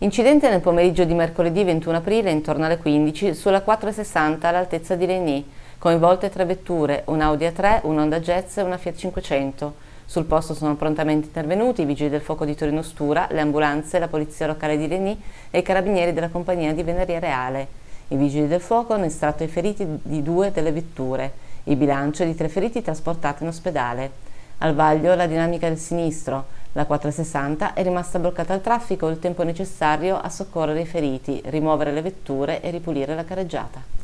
Incidente nel pomeriggio di mercoledì 21 aprile intorno alle 15 sulla 460 all'altezza di Leni, coinvolte tre vetture, un Audi A3, un Honda Jazz e una Fiat 500. Sul posto sono prontamente intervenuti i vigili del fuoco di Torino Stura, le ambulanze, la polizia locale di Leni e i carabinieri della compagnia di Veneria Reale. I vigili del fuoco hanno estratto i feriti di due delle vetture. Il bilancio è di tre feriti trasportati in ospedale. Al vaglio la dinamica del sinistro. La 460 è rimasta bloccata al traffico il tempo necessario a soccorrere i feriti, rimuovere le vetture e ripulire la carreggiata.